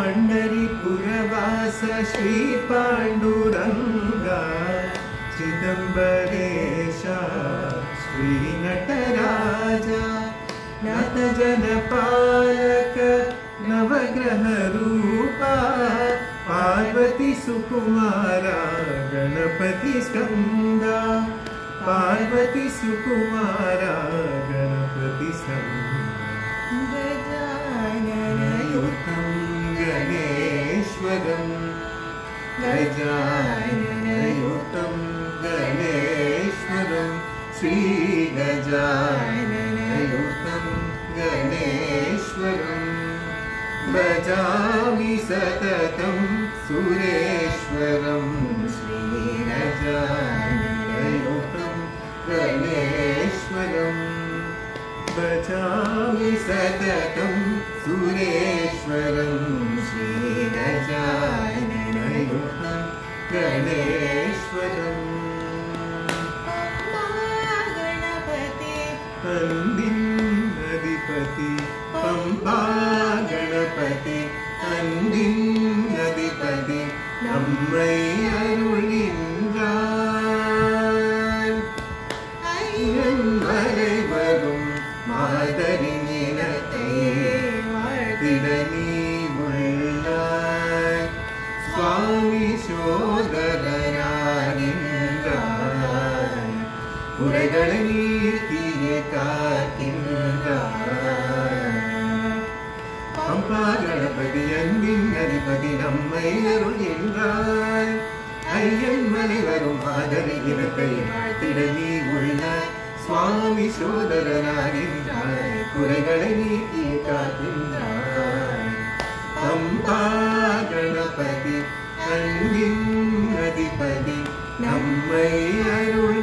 पण्डरीपुरवास श्रीपाण्डुरङ्गा चिदम्बरेश श्रीनटराजा नतजनपालक नवग्रहरूपा पार्वती सुकुमारा गणपति स्कन्दा पार्वती सुकुमारा गणपति स्कन्दा गजाननयुतं गणेश्वरं श्रीगजाननयुतं गणेश्वरम् भजामि सततं सुरेश्वरं श्रीगजाननयुतं गणेश्वरम् भजामि सततं सुरेश्वरं மங்களேஸ்வரம் மகாகணபதி. நந்தின் அதிபதி. பம்பா கணபதி நந்தின் அதிபதி. நம்மை அருளின்றான் மறை வரும் மாதரின் இனத்தை வாழ்த்திட நீ குறைகளை நீக்கிய காக்கின்றாய் அம்பா கணபதி அன்பின் அதிபதி நம்மை அருள்கின்றாய் ஐயன் மலை வரும் ஆதரி இனத்தை வாழ்த்திட நீ உள்ள சுவாமி சோதரனாகின்றாய். குறைகளை நீக்கி காக்கின்றாய். கணபதி அன்பின் அதிபதி நம்மை அருள்